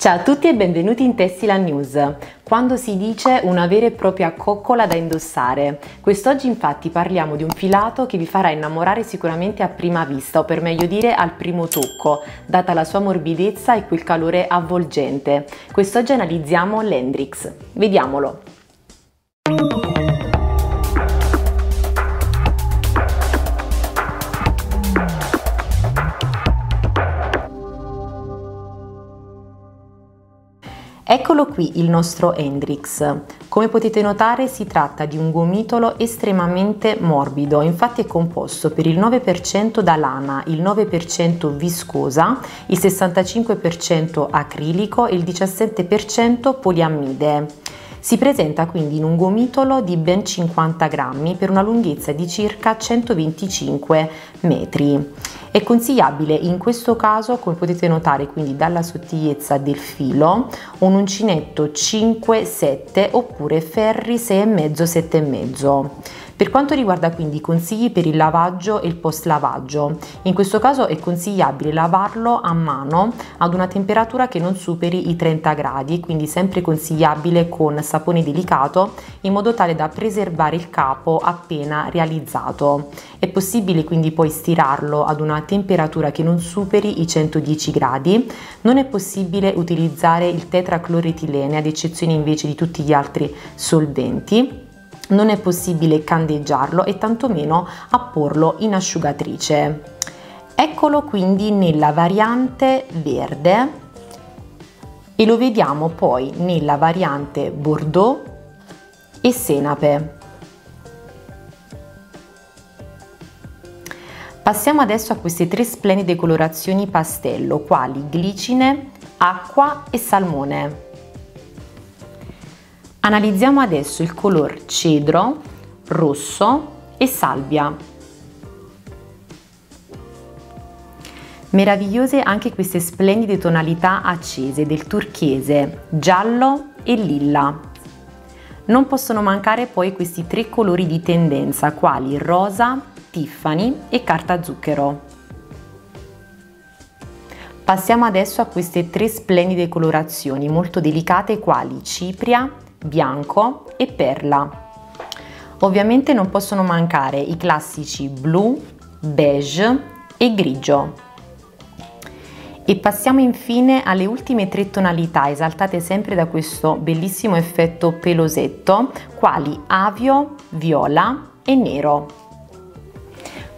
Ciao a tutti e benvenuti in Tessila News. Quando si dice una vera e propria coccola da indossare. Quest'oggi infatti parliamo di un filato che vi farà innamorare sicuramente a prima vista o per meglio dire al primo tocco, data la sua morbidezza e quel calore avvolgente. Quest'oggi analizziamo l'Hendrix. Vediamolo. Eccolo qui il nostro Hendrix. Come potete notare si tratta di un gomitolo estremamente morbido, infatti è composto per il 9% da lana, il 9% viscosa, il 65% acrilico e il 17% poliammide. Si presenta quindi in un gomitolo di ben 50 grammi per una lunghezza di circa 125 metri. È consigliabile in questo caso, come potete notare quindi dalla sottigliezza del filo, un uncinetto 5-7 oppure ferri 6,5-7,5. Per quanto riguarda quindi i consigli per il lavaggio e il post lavaggio, in questo caso è consigliabile lavarlo a mano ad una temperatura che non superi i 30 gradi, quindi sempre consigliabile con sapone delicato in modo tale da preservare il capo appena realizzato. È possibile quindi poi stirarlo ad una temperatura che non superi i 110 gradi. Non è possibile utilizzare il tetracloretilene ad eccezione invece di tutti gli altri solventi non è possibile candeggiarlo e tantomeno apporlo in asciugatrice. Eccolo quindi nella variante verde e lo vediamo poi nella variante Bordeaux e Senape. Passiamo adesso a queste tre splendide colorazioni pastello, quali glicine, acqua e salmone. Analizziamo adesso il color cedro, rosso e salvia. Meravigliose anche queste splendide tonalità accese del turchese, giallo e lilla. Non possono mancare poi questi tre colori di tendenza quali rosa, tiffany e carta zucchero. Passiamo adesso a queste tre splendide colorazioni molto delicate quali cipria, bianco e perla. Ovviamente non possono mancare i classici blu, beige e grigio. E passiamo infine alle ultime tre tonalità esaltate sempre da questo bellissimo effetto pelosetto, quali avio, viola e nero.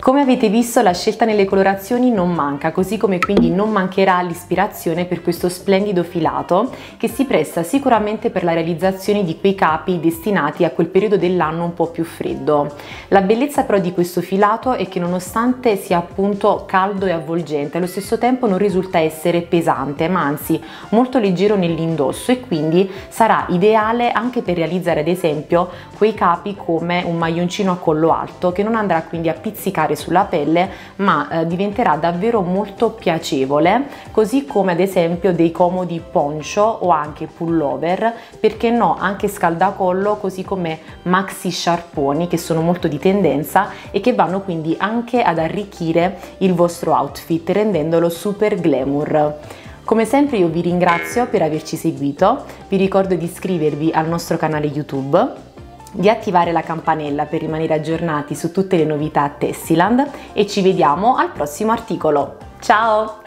Come avete visto la scelta nelle colorazioni non manca, così come quindi non mancherà l'ispirazione per questo splendido filato che si presta sicuramente per la realizzazione di quei capi destinati a quel periodo dell'anno un po' più freddo. La bellezza però di questo filato è che nonostante sia appunto caldo e avvolgente, allo stesso tempo non risulta essere pesante, ma anzi molto leggero nell'indosso e quindi sarà ideale anche per realizzare ad esempio quei capi come un maglioncino a collo alto che non andrà quindi a pizzicare sulla pelle ma eh, diventerà davvero molto piacevole così come ad esempio dei comodi poncho o anche pullover perché no anche scaldacollo così come maxi sciarponi che sono molto di tendenza e che vanno quindi anche ad arricchire il vostro outfit rendendolo super glamour. Come sempre io vi ringrazio per averci seguito, vi ricordo di iscrivervi al nostro canale YouTube di attivare la campanella per rimanere aggiornati su tutte le novità Tessiland e ci vediamo al prossimo articolo. Ciao!